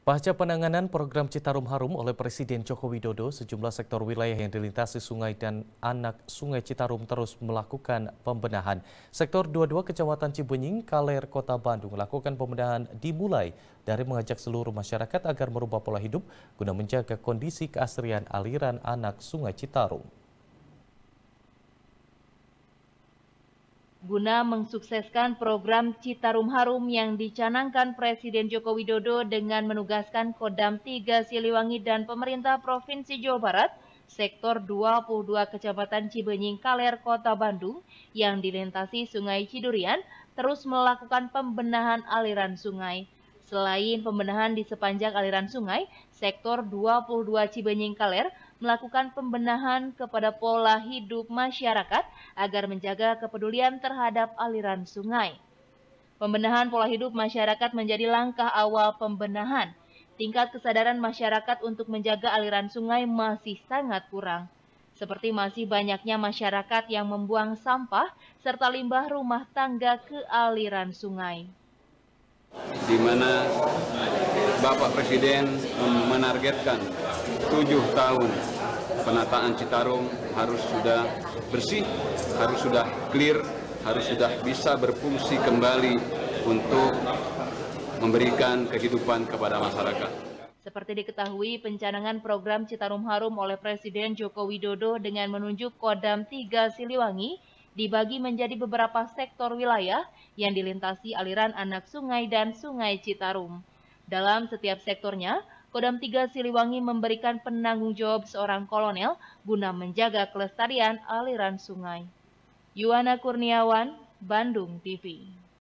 Pasca penanganan program Citarum Harum oleh Presiden Joko Widodo, sejumlah sektor wilayah yang dilintasi sungai dan anak sungai Citarum terus melakukan pembenahan. Sektor 22 Kecamatan Cibenying, Kaler, Kota Bandung melakukan pembenahan dimulai dari mengajak seluruh masyarakat agar merubah pola hidup guna menjaga kondisi keasrian aliran anak sungai Citarum. Guna mensukseskan program Citarum Harum yang dicanangkan Presiden Joko Widodo dengan menugaskan Kodam 3 Siliwangi dan pemerintah Provinsi Jawa Barat, sektor 22 Kecamatan Cibenying Kaler, Kota Bandung yang dilintasi Sungai Cidurian terus melakukan pembenahan aliran sungai. Selain pembenahan di sepanjang aliran sungai, sektor 22 Cibenying Kaler melakukan pembenahan kepada pola hidup masyarakat agar menjaga kepedulian terhadap aliran sungai. Pembenahan pola hidup masyarakat menjadi langkah awal pembenahan. Tingkat kesadaran masyarakat untuk menjaga aliran sungai masih sangat kurang. Seperti masih banyaknya masyarakat yang membuang sampah serta limbah rumah tangga ke aliran sungai di mana Bapak Presiden menargetkan tujuh tahun penataan Citarum harus sudah bersih, harus sudah clear, harus sudah bisa berfungsi kembali untuk memberikan kehidupan kepada masyarakat. Seperti diketahui, pencanangan program Citarum Harum oleh Presiden Joko Widodo dengan menunjuk Kodam 3 Siliwangi dibagi menjadi beberapa sektor wilayah yang dilintasi aliran anak sungai dan sungai Citarum. Dalam setiap sektornya, Kodam 3 Siliwangi memberikan penanggung jawab seorang kolonel guna menjaga kelestarian aliran sungai. Yuwana Kurniawan, Bandung TV